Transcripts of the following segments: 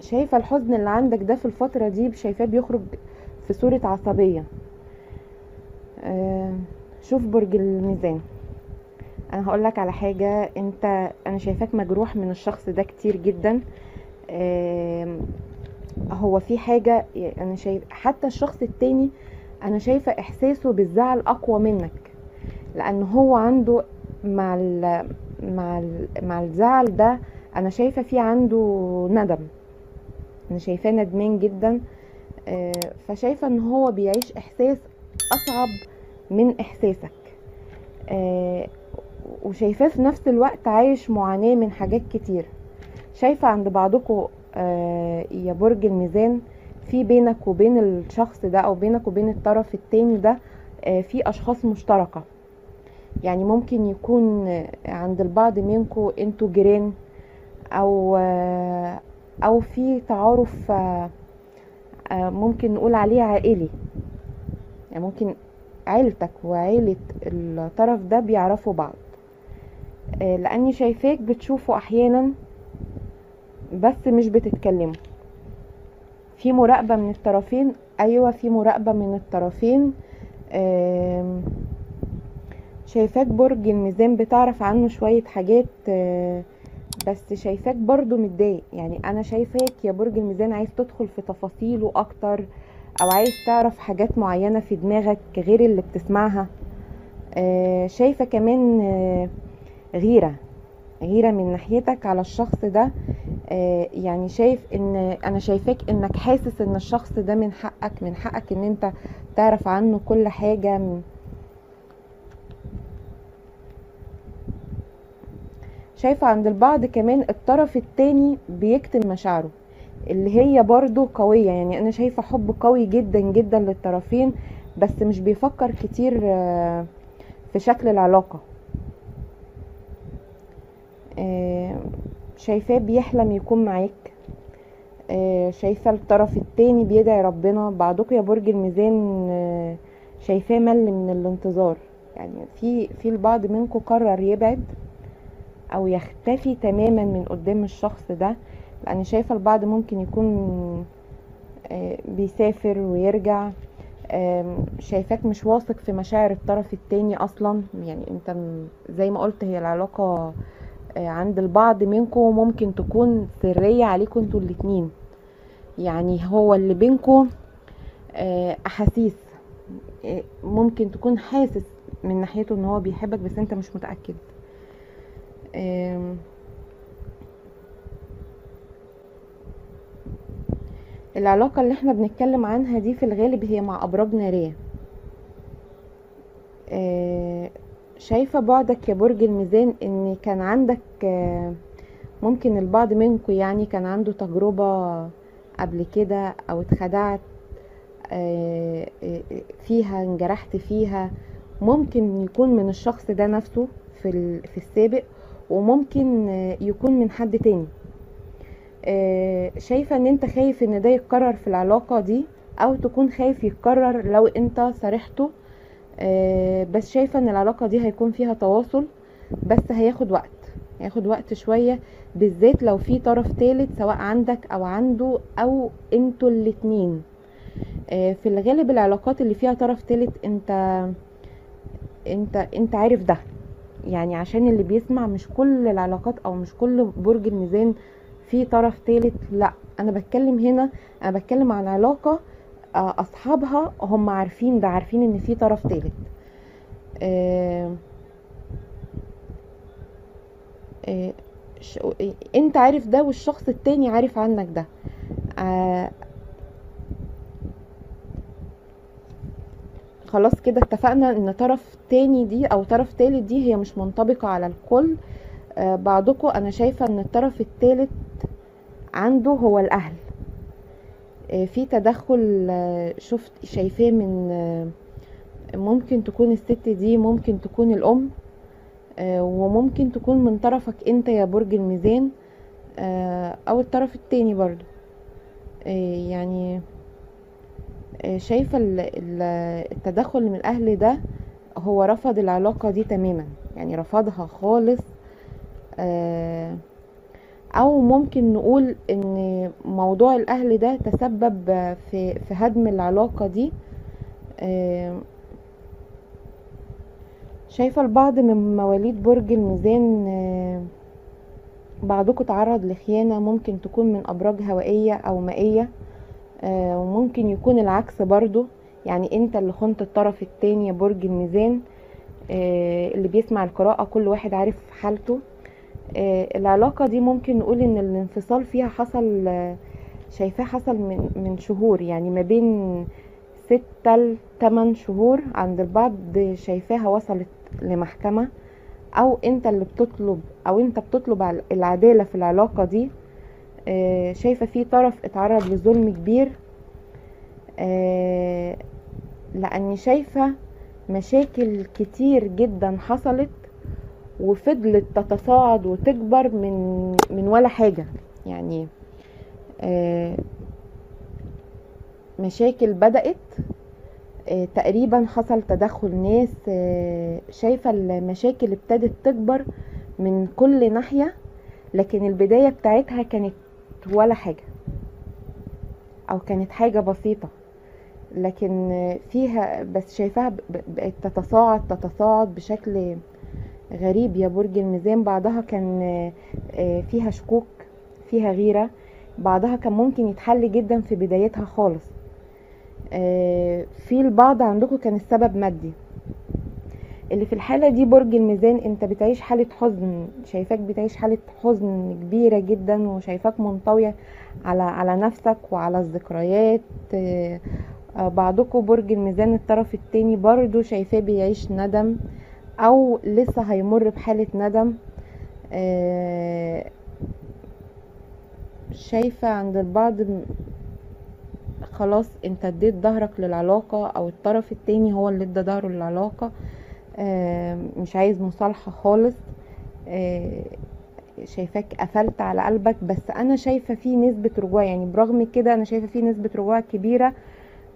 شايفة الحزن اللي عندك ده في الفترة دي شايفاه بيخرج في صورة عصبية. آه، شوف برج الميزان. أنا هقولك على حاجة أنت أنا شايفاك مجروح من الشخص ده كتير جدا. هو في حاجة أنا شايف حتى الشخص التاني أنا شايفة إحساسه بالزعل أقوى منك. لأن هو عنده مع ال مع ال مع الزعل ده أنا شايفة في عنده ندم. أنا شايفاه ندمان جدا آه، فشايفة إن هو بيعيش إحساس أصعب من إحساسك. آه، وشايفاه في نفس الوقت عايش معاناة من حاجات كتير. شايفة عند بعضكم آه، يا برج الميزان في بينك وبين الشخص ده أو بينك وبين الطرف التاني ده في أشخاص مشتركة. يعني ممكن يكون عند البعض منكم أنتوا جيران أو أو في تعارف آه، آه، ممكن نقول عليه عائلي. يعني ممكن عيلتك وعيلة الطرف ده بيعرفوا بعض. آه، لأني شايفاك بتشوفوا أحيانا بس مش بتتكلموا. في مراقبة من الطرفين أيوه في مراقبة من الطرفين. شايفاك برج الميزان بتعرف عنه شوية حاجات بس شايفاك برضو متضايق. يعني أنا شايفاك يا برج الميزان عايز تدخل في تفاصيله أكتر أو عايز تعرف حاجات معينة في دماغك غير اللي بتسمعها. آه، شايفة كمان آه، غيرة غيرة من ناحيتك على الشخص ده. آه، يعني شايف إن أنا شايفاك إنك حاسس إن الشخص ده من حقك من حقك إن أنت تعرف عنه كل حاجة من شايفة عند البعض كمان الطرف التاني بيكتم مشاعره اللي هي برضو قوية. يعني أنا شايفة حب قوي جدا جدا للطرفين بس مش بيفكر كتير آه، في شكل العلاقة. آه، شايفاه بيحلم يكون معاك. آه، شايفة الطرف التاني بيدعي ربنا. بعضكم يا برج الميزان شايفاه مل من الانتظار. يعني في في البعض منكم قرر يبعد. أو يختفي تماما من قدام الشخص ده لأن شايفة البعض ممكن يكون آه، بيسافر ويرجع. شايفاك مش واثق في مشاعر الطرف التاني أصلا. يعني أنت زي ما قلت هي العلاقة آه، عند البعض منكم ممكن تكون سرية عليكم أنتوا الاتنين. يعني هو اللي بينكم آه، أحاسيس. ممكن تكون حاسس من ناحيته إن هو بيحبك بس أنت مش متأكد. آم، العلاقة اللي إحنا بنتكلم عنها دي في الغالب هي مع أبراج نارية. آه، شايفة بعدك يا برج الميزان إن كان عندك آه، ممكن البعض منكم يعني كان عنده تجربة قبل كده أو اتخدعت آه، آه، فيها انجرحت فيها ممكن يكون من الشخص ده نفسه في السابق وممكن يكون من حد تاني. آه، شايفة إن أنت خايف إن ده يتكرر في العلاقة دي أو تكون خايف يتكرر لو أنت صارحته آه، بس شايفة إن العلاقة دي هيكون فيها تواصل بس هياخد وقت هياخد وقت شوية بالذات لو في طرف تالت سواء عندك أو عنده أو أنتوا الاتنين. آه، في الغالب العلاقات اللي فيها طرف تالت أنت أنت أنت عارف ده. يعني عشان اللي بيسمع مش كل العلاقات أو مش كل برج الميزان في طرف تالت لأ أنا بتكلم هنا أنا بتكلم عن علاقة آه، أصحابها هم عارفين ده عارفين إن في طرف تالت. آه، آه، ش- أنت عارف ده والشخص التاني عارف عنك ده. خلاص كده اتفقنا إن طرف تاني دي أو طرف تالت دي هي مش منطبقة على الكل. آه، بعضكم أنا شايفة إن الطرف التالت عنده هو الأهل. آه، في تدخل آه، شفت شايفاه من آه، ممكن تكون الست دي ممكن تكون الأم. وممكن تكون من طرفك أنت يا برج الميزان. أو الطرف التاني برضو. يعني آه، ال- التدخل من الأهل ده هو رفض العلاقة دي تماما يعني رفضها خالص. آه، أو ممكن نقول إن موضوع الأهل ده تسبب في في هدم العلاقة دي. آم، شايفة البعض من مواليد برج الميزان آم، بعضكم تعرض لخيانة ممكن تكون من أبراج هوائية أو مائية. آه، وممكن يكون العكس برضو. يعني انت اللي خنت الطرف التاني يا برج الميزان آه، اللي بيسمع القراءة كل واحد عارف حالته. آه، العلاقة دي ممكن نقول إن الانفصال فيها حصل آه، شايفاه حصل من من شهور. يعني ما بين ستة لتمن شهور عند البعض شايفاها وصلت لمحكمة. أو أنت اللي بتطلب أو أنت بتطلب العدالة في العلاقة دي. آه، شايفة في طرف اتعرض لظلم كبير آه، لأني شايفة مشاكل كتير جدا حصلت وفضلت تتصاعد وتكبر من من ولا حاجة. يعني آه، مشاكل بدأت آه، تقريبا حصل تدخل ناس آه، شايفة المشاكل ابتدت تكبر من كل ناحية لكن البداية بتاعتها كانت ولا حاجة أو كانت حاجة بسيطة لكن فيها بس شايفاها بقت تتصاعد تتصاعد بشكل غريب. يا برج الميزان بعضها كان آه، فيها شكوك فيها غيرة. بعضها كان ممكن يتحل جدا في بدايتها خالص. آه، في البعض عندكم كان السبب مادي. اللي في الحالة دي برج الميزان انت بتعيش حالة حزن. شايفاك بتعيش حالة حزن كبيرة جدا وشايفاك منطوية على على نفسك وعلى الذكريات. آه، آه، بعضكم برج الميزان الطرف التاني برضو شايفاه بيعيش ندم أو لسه هيمر بحالة ندم. آه، شايفة عند البعض خلاص انت اديت ظهرك للعلاقة أو الطرف التاني هو اللي ادى ظهره للعلاقة. مش عايز مصالحة خالص. آه، شايفاك قفلت على قلبك بس أنا شايفة في نسبة رجوع. يعني برغم كده أنا شايفة في نسبة رجوع كبيرة.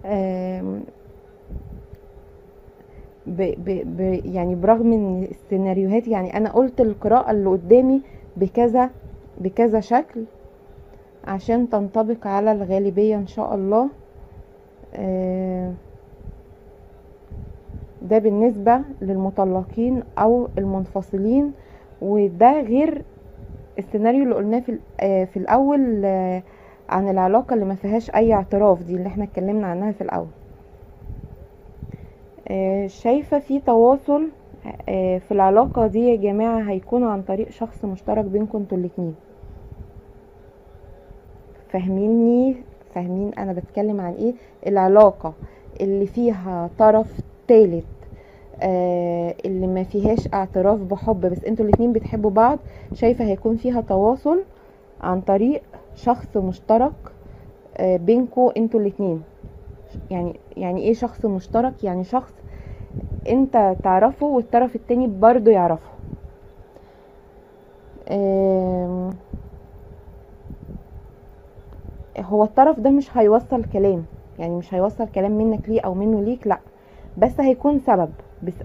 آم، ب ب ب يعني برغم إن السيناريوهات يعني أنا قلت القراءة اللي قدامي بكذا بكذا شكل عشان تنطبق على الغالبية إن شاء الله. آه، ده بالنسبة للمطلقين أو المنفصلين وده غير السيناريو اللي قلناه في آه، الأول آه، عن العلاقة اللي ما فيهاش أي اعتراف دي اللي إحنا اتكلمنا عنها في الأول. آه، شايفة في تواصل في العلاقة دي يا جماعة هيكون عن طريق شخص مشترك بينكم أنتوا الاتنين. فاهميني؟ فاهمين أنا بتكلم عن إيه؟ العلاقة اللي فيها طرف تالت آه اللي ما فيهاش اعتراف بحب بس أنتوا الاتنين بتحبوا بعض شايفة هيكون فيها تواصل عن طريق شخص مشترك آه بينكوا أنتوا الاتنين. يعني يعني إيه شخص مشترك؟ يعني شخص انت تعرفه والطرف التاني برضه يعرفه. آم، هو الطرف ده مش هيوصل كلام يعني مش هيوصل كلام منك ليه أو منه ليك لأ. بس هيكون سبب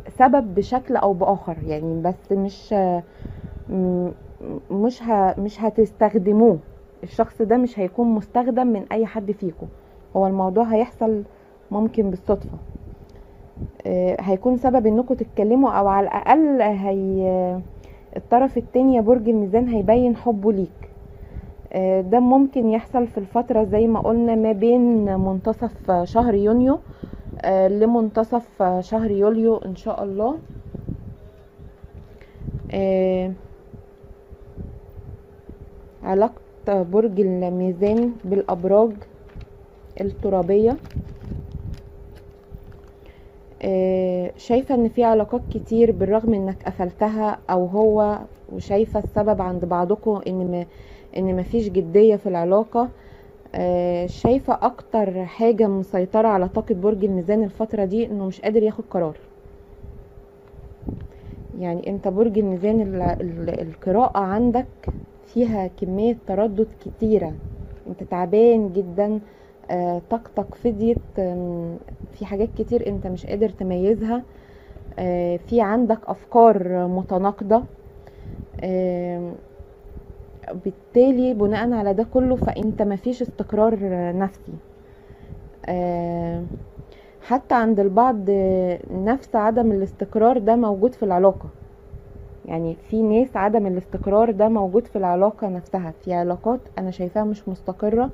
سبب بشكل أو بآخر. يعني بس مش مش ه مش هتستخدموه. الشخص ده مش هيكون مستخدم من أي حد فيكم هو الموضوع هيحصل ممكن بالصدفة. آه، هيكون سبب انكم تتكلموا أو على الأقل هي الطرف التاني يا برج الميزان هيبين حبه ليك. آه، ده ممكن يحصل في الفترة زي ما قلنا ما بين منتصف شهر يونيو لمنتصف شهر يوليو إن شاء الله. آه، علاقة برج الميزان بالأبراج الترابية. آه، شايفة إن في علاقات كتير بالرغم إنك قفلتها أو هو وشايفة السبب عند بعضكم إن ما إن مفيش جدية في العلاقة. آه، شايفة أكتر حاجة مسيطرة على طاقة برج الميزان الفترة دي إنه مش قادر ياخد قرار. يعني أنت برج الميزان ال- ال- القراءة عندك فيها كمية تردد كتيرة. أنت تعبان جدا آه، طاقتك فضيت في حاجات كتير أنت مش قادر تميزها. آه، في عندك أفكار متناقضة. آم، بالتالي بناء على ده كله فإنت مفيش استقرار نفسي. آه، حتى عند البعض نفس عدم الاستقرار ده موجود في العلاقة. يعني في ناس عدم الاستقرار ده موجود في العلاقة نفسها في علاقات أنا شايفاها مش مستقرة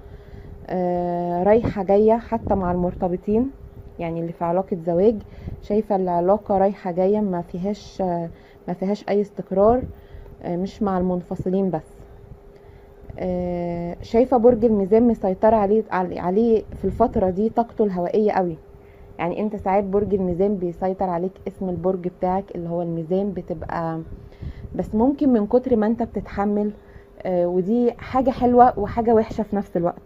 آه، رايحة جاية حتى مع المرتبطين يعني اللي في علاقة زواج شايفة العلاقة رايحة جاية ما فيهاش ما فيهاش أي استقرار آه، مش مع المنفصلين بس. آه، شايفة برج الميزان مسيطرة عليه عليه في الفترة دي طاقته الهوائية قوي. يعني انت ساعات برج الميزان بيسيطر عليك اسم البرج بتاعك اللي هو الميزان بتبقى بس ممكن من كتر ما انت بتتحمل آه، ودي حاجة حلوة وحاجة وحشة في نفس الوقت.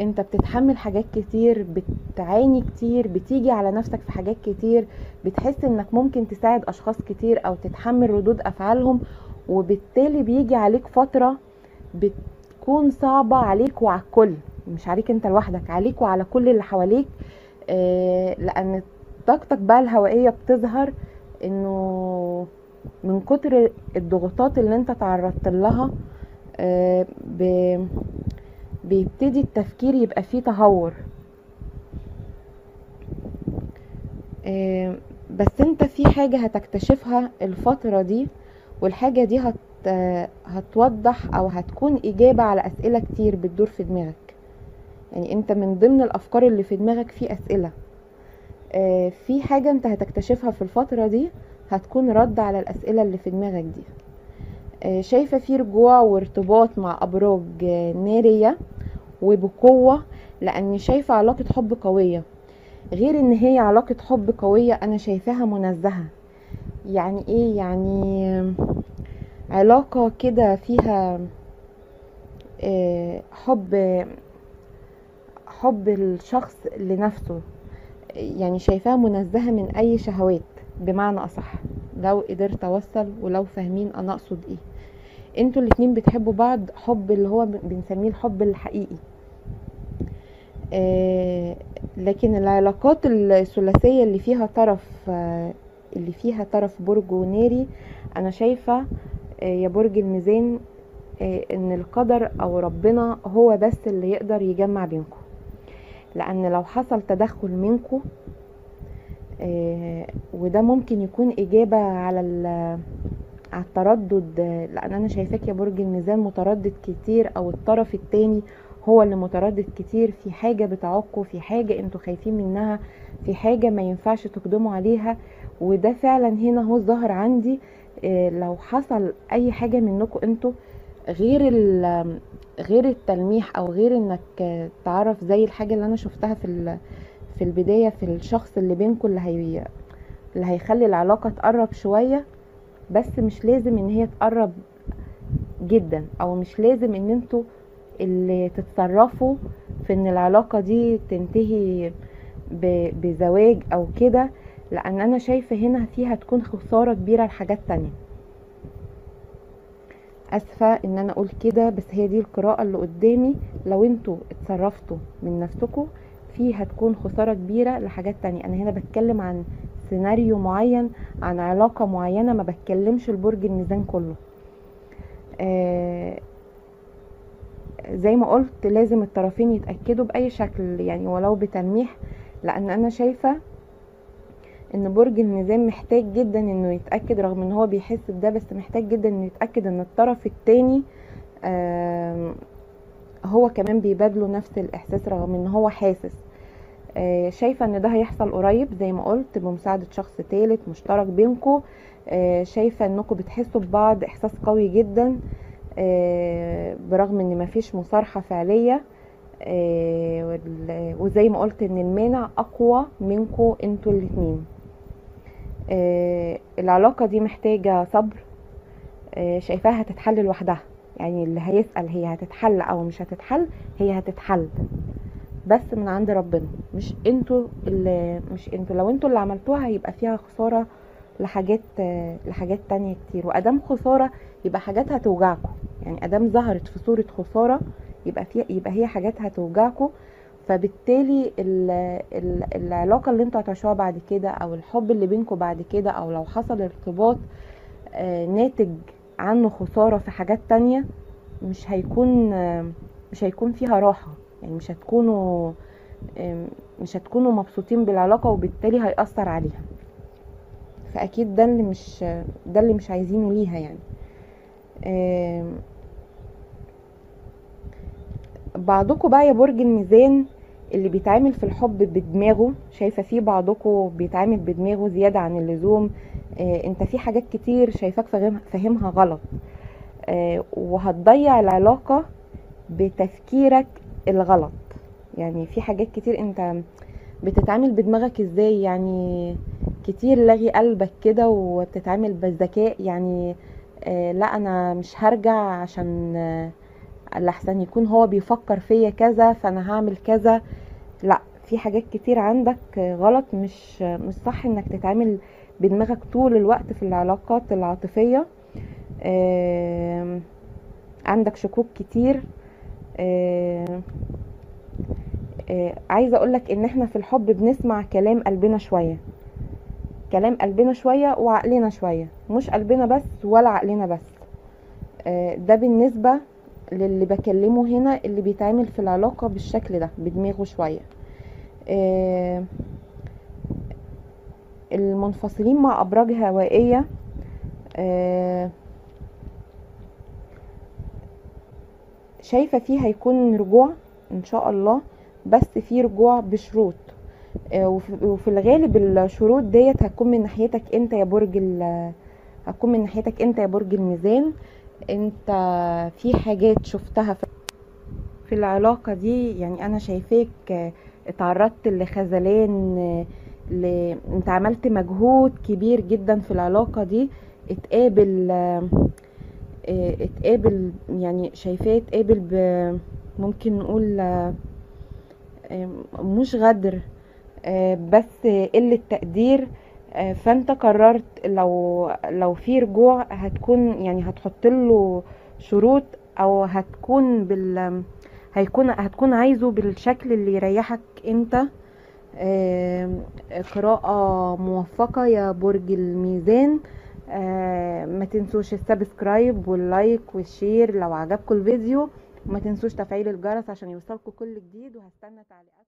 انت بتتحمل حاجات كتير بتعاني كتير بتيجي على نفسك في حاجات كتير بتحس انك ممكن تساعد أشخاص كتير أو تتحمل ردود أفعالهم وبالتالي بيجي عليك فترة بتكون صعبة عليك وعلى الكل. مش عليك انت لوحدك عليك وعلى كل اللي حواليك. آه، لأن طاقتك بقى الهوائية بتظهر إنه من كتر الضغوطات اللي انت تعرضت لها آه، بيبتدي التفكير يبقى فيه تهور. آه، بس انت في حاجة هتكتشفها الفترة دي والحاجة دي هت آه، هتوضح أو هتكون إجابة على أسئلة كتير بتدور في دماغك. يعني أنت من ضمن الأفكار اللي في دماغك في أسئلة. آه، في حاجة أنت هتكتشفها في الفترة دي هتكون رد على الأسئلة اللي في دماغك دي. آه، شايفة في رجوع وارتباط مع أبراج آه، نارية وبقوة لاني شايفة علاقة حب قوية. غير إن هي علاقة حب قوية أنا شايفاها منزهة. يعني إيه؟ يعني علاقة كده فيها آه، حب حب الشخص لنفسه. يعني شايفاها منزهة من أي شهوات بمعنى أصح لو قدرت أوصل ولو فاهمين أنا أقصد إيه. أنتوا الاتنين بتحبوا بعض حب اللي هو بنسميه الحب الحقيقي. آه، لكن العلاقات الثلاثية اللي فيها طرف آه، اللي فيها طرف برج وناري أنا شايفة يا برج الميزان آه، إن القدر أو ربنا هو بس اللي يقدر يجمع بينكم. لأن لو حصل تدخل منكم آه، وده ممكن يكون إجابة على على التردد. آه، لأن أنا شايفاك يا برج الميزان متردد كتير أو الطرف التاني هو اللي متردد كتير. في حاجة بتعوقوا في حاجة أنتوا خايفين منها في حاجة ما ينفعش تقدموا عليها. وده فعلا هنا هو ظهر عندي. آه، لو حصل أي حاجة منكم أنتوا غير غير التلميح أو غير إنك تعرف زي الحاجة اللي أنا شفتها في في البداية في الشخص اللي بينكم اللي هي اللي هيخلي العلاقة تقرب شوية بس مش لازم إن هي تقرب جدا أو مش لازم إن أنتوا اللي تتصرفوا في إن العلاقة دي تنتهي بزواج أو كده. لأن أنا شايفة هنا فيها تكون خسارة كبيرة لحاجات تانية. آسفة إن أنا أقول كده بس هي دي القراءة اللي قدامي. لو أنتوا اتصرفتوا من نفسكم في هتكون خسارة كبيرة لحاجات تانية. أنا هنا بتكلم عن سيناريو معين عن علاقة معينة ما بتكلمش البرج الميزان كله. آه زي ما قلت لازم الطرفين يتأكدوا بأي شكل يعني ولو بتلميح لأن أنا شايفة إن برج الميزان محتاج جدا إنه يتأكد رغم إن هو بيحس بده بس محتاج جدا إنه يتأكد إن الطرف التاني هو كمان بيبادله نفس الإحساس رغم إن هو حاسس. آه، شايفة إن ده هيحصل قريب زي ما قلت بمساعدة شخص تالت مشترك بينكم شايفة إنكم بتحسوا ببعض إحساس قوي جدا آه، برغم إن مفيش مصارحة فعلية. آه، وزي ما قلت إن المانع أقوى منكم إنتوا الاتنين. آه، العلاقة دي محتاجة صبر آه، شايفاها هتتحل لوحدها. يعني اللي هيسأل هي هتتحل أو مش هتتحل هي هتتحل. بس من عند ربنا. مش أنتوا اللي مش أنتوا. لو أنتوا اللي عملتوها هيبقى فيها خسارة لحاجات آه، لحاجات تانية كتير. وأدام خسارة يبقى حاجات هتوجعكم يعني أدام ظهرت في صورة خسارة يبقى في يبقى هي حاجات هتوجعكم فبالتالي ال ال العلاقة اللي أنتوا هتعيشوها بعد كده أو الحب اللي بينكم بعد كده أو لو حصل ارتباط آه، ناتج عنه خسارة في حاجات تانية مش هيكون مش هيكون فيها راحة. يعني مش هتكونوا مش هتكونوا مبسوطين بالعلاقة وبالتالي هيأثر عليها. فأكيد ده اللي مش ده اللي مش عايزينه ليها يعني. بعضكم بقى يا برج الميزان اللي بيتعامل في الحب بدماغه. شايفة في بعضكم بيتعامل بدماغه زيادة عن اللزوم. آه انت في حاجات كتير شايفاك فاهم فاهمها غلط. آه وهتضيع العلاقة بتفكيرك الغلط. يعني في حاجات كتير انت بتتعامل بدماغك إزاي؟ يعني كتير لغي قلبك كده وبتتعامل بالذكاء. يعني آه لا أنا مش هرجع عشان آه لحسن يكون هو بيفكر فيا كذا فأنا هعمل كذا. لأ في حاجات كتير عندك غلط مش مش صح إنك تتعامل بدماغك طول الوقت في العلاقات العاطفية. عندك شكوك كتير. عايزة أقولك إن إحنا في الحب بنسمع كلام قلبنا شوية. كلام قلبنا شوية وعقلنا شوية مش قلبنا بس ولا عقلنا بس. ده بالنسبة للي بكلمه هنا اللي بيتعامل في العلاقة بالشكل ده بدماغه شوية. آه المنفصلين مع أبراج هوائية آه شايفة فيه هيكون رجوع إن شاء الله بس في رجوع بشروط. آه وفي الغالب الشروط ديت هتكون من ناحيتك أنت يا برج هتكون من ناحيتك أنت يا برج الميزان. انت في حاجات شفتها في العلاقة دي؟ يعني أنا شايفاك اتعرضت لخذلان ل... انت عملت مجهود كبير جدا في العلاقة دي. اتقابل اتقابل يعني شايفاه اتقابل ب ممكن نقول مش غدر بس قلة تقدير. فانت قررت لو لو في رجوع هتكون يعني هتحط له شروط أو هتكون بال هيكون هتكون عايزه بالشكل اللي يريحك أنت. قراءة موفقة يا برج الميزان. ما تنسوش ال subscribe وال like وال share لو عجبكم الفيديو. وما تنسوش تفعيل الجرس عشان يوصلكم كل جديد. وهستنى تعليقاتكم.